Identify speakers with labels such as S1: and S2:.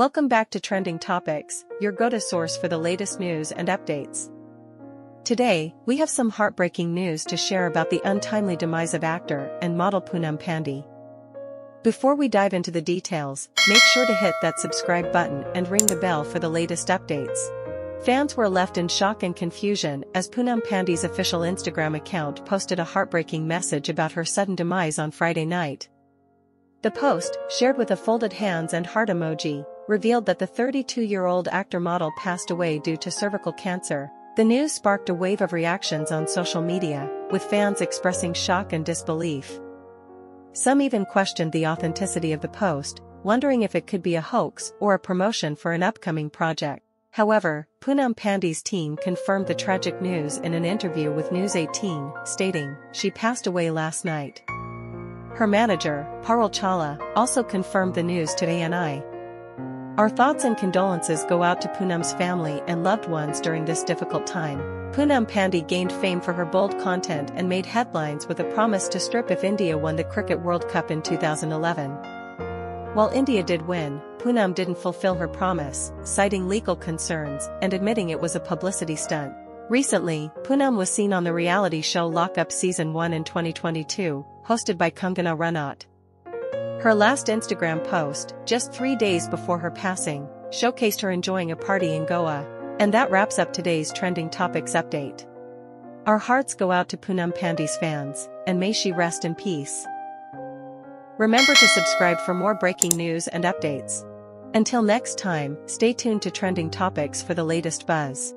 S1: Welcome back to Trending Topics, your go-to source for the latest news and updates. Today, we have some heartbreaking news to share about the untimely demise of actor and model Poonam Pandey. Before we dive into the details, make sure to hit that subscribe button and ring the bell for the latest updates. Fans were left in shock and confusion as Poonam Pandey's official Instagram account posted a heartbreaking message about her sudden demise on Friday night. The post, shared with a folded hands and heart emoji, revealed that the 32-year-old actor-model passed away due to cervical cancer. The news sparked a wave of reactions on social media, with fans expressing shock and disbelief. Some even questioned the authenticity of the post, wondering if it could be a hoax or a promotion for an upcoming project. However, Poonam Pandey's team confirmed the tragic news in an interview with News 18, stating, she passed away last night. Her manager, Parul Chawla, also confirmed the news to ANI. Our thoughts and condolences go out to Poonam's family and loved ones during this difficult time. Poonam Pandey gained fame for her bold content and made headlines with a promise to strip if India won the Cricket World Cup in 2011. While India did win, Poonam didn't fulfill her promise, citing legal concerns and admitting it was a publicity stunt. Recently, Poonam was seen on the reality show Lock Upp Season 1 in 2022, hosted by Kangana Ranaut. Her last Instagram post, just three days before her passing, showcased her enjoying a party in Goa. And that wraps up today's Trending Topics update. Our hearts go out to Poonam Pandey's fans, and may she rest in peace. Remember to subscribe for more breaking news and updates. Until next time, stay tuned to Trending Topics for the latest buzz.